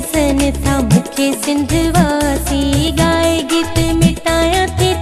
सन था मुखे सिंधवासी गाय गीत मिटाया थे?